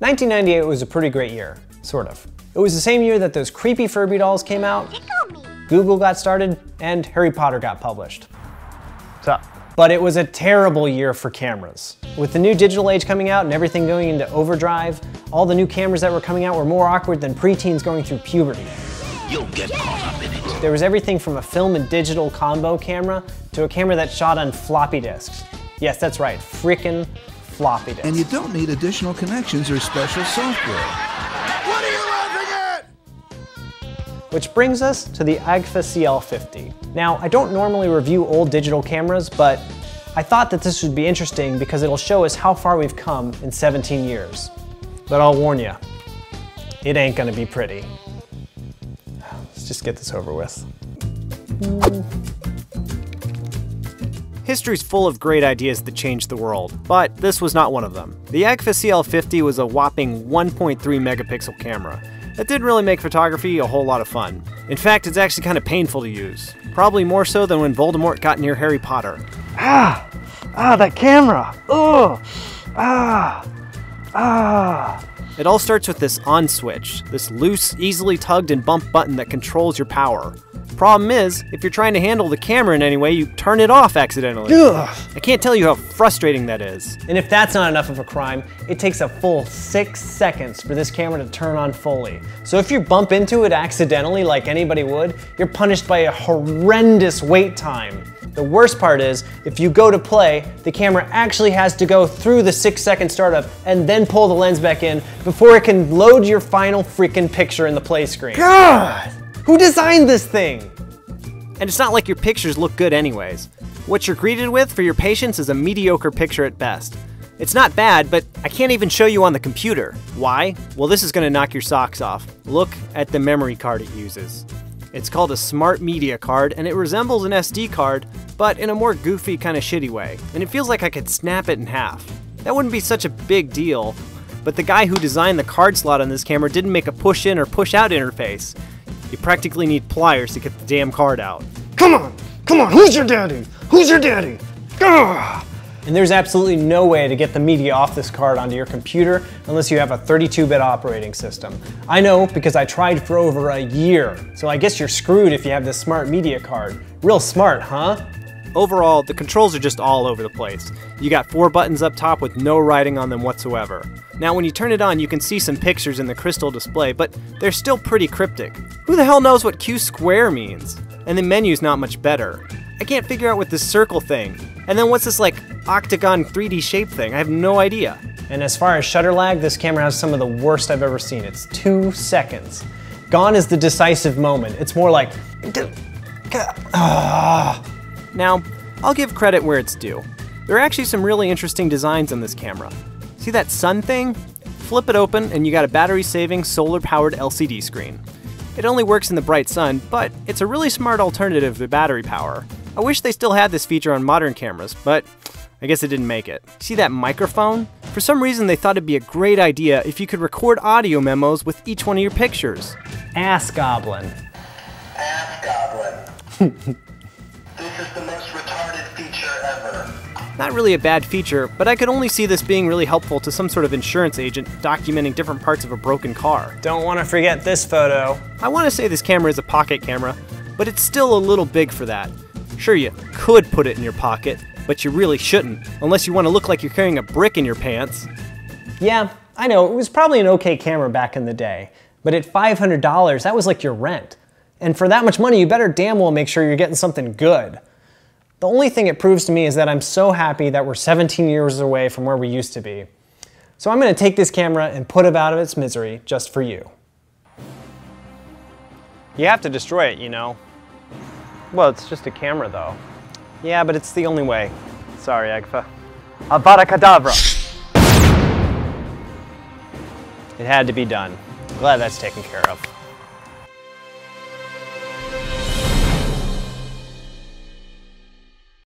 1998 was a pretty great year, sort of. It was the same year that those creepy Furby dolls came out, Google got started, and Harry Potter got published. What's up? But it was a terrible year for cameras. With the new digital age coming out and everything going into overdrive, all the new cameras that were coming out were more awkward than preteens going through puberty. You'll get caught up in it. There was everything from a film and digital combo camera to a camera that shot on floppy disks. Yes, that's right, frickin' floppy disks. And you don't need additional connections or special software. What are you laughing at? Which brings us to the Agfa CL50. Now, I don't normally review old digital cameras, but I thought that this would be interesting because it'll show us how far we've come in 17 years. But I'll warn you, it ain't gonna be pretty. Let's just get this over with. History's full of great ideas that changed the world, but this was not one of them. The Agfa CL50 was a whopping 1.3 megapixel camera. That didn't really make photography a whole lot of fun. In fact, it's actually kind of painful to use. Probably more so than when Voldemort got near Harry Potter. Ah, ah, that camera. Ugh. Ah, ah. It all starts with this on switch, this loose, easily tugged and bumped button that controls your power. Problem is, if you're trying to handle the camera in any way, you turn it off accidentally. Ugh. I can't tell you how frustrating that is. And if that's not enough of a crime, it takes a full six seconds for this camera to turn on fully. So if you bump into it accidentally like anybody would, you're punished by a horrendous wait time. The worst part is, if you go to play, the camera actually has to go through the six second startup and then pull the lens back in before it can load your final freaking picture in the play screen. God. Who designed this thing? And it's not like your pictures look good anyways. What you're greeted with for your patience is a mediocre picture at best. It's not bad, but I can't even show you on the computer. Why? Well, this is gonna knock your socks off. Look at the memory card it uses. It's called a Smart Media card, and it resembles an SD card, but in a more goofy, kind of shitty way. And it feels like I could snap it in half. That wouldn't be such a big deal, but the guy who designed the card slot on this camera didn't make a push in or push out interface. You practically need pliers to get the damn card out. Come on, come on. Who's your daddy? Who's your daddy? Ah. And there's absolutely no way to get the media off this card onto your computer unless you have a 32-bit operating system. I know because I tried for over a year, so I guess you're screwed if you have this smart media card. Real smart, huh? Overall, the controls are just all over the place. You got four buttons up top with no writing on them whatsoever. Now, when you turn it on, you can see some pictures in the crystal display, but they're still pretty cryptic. Who the hell knows what Q square means? And the menu's not much better. I can't figure out what this circle thing. And then what's this like octagon 3D shape thing? I have no idea. And as far as shutter lag, this camera has some of the worst I've ever seen. It's two seconds. Gone is the decisive moment. It's more like. Now, I'll give credit where it's due. There are actually some really interesting designs on this camera. See that sun thing? Flip it open and you got a battery saving solar powered LCD screen. It only works in the bright sun, but it's a really smart alternative to battery power. I wish they still had this feature on modern cameras, but I guess it didn't make it. See that microphone? For some reason, they thought it'd be a great idea if you could record audio memos with each one of your pictures. Ass Goblin. Ass Goblin. this is the most retarded feature ever. Not really a bad feature, but I could only see this being really helpful to some sort of insurance agent documenting different parts of a broken car. Don't want to forget this photo. I want to say this camera is a pocket camera, but it's still a little big for that. Sure, you could put it in your pocket, but you really shouldn't, unless you want to look like you're carrying a brick in your pants. Yeah, I know, it was probably an okay camera back in the day, but at $500, that was like your rent. And for that much money, you better damn well make sure you're getting something good. The only thing it proves to me is that I'm so happy that we're 17 years away from where we used to be. So I'm gonna take this camera and put it out of its misery just for you. You have to destroy it, you know. Well, it's just a camera, though. Yeah, but it's the only way. Sorry, Agfa. Avada Kedavra! It had to be done. Glad that's taken care of.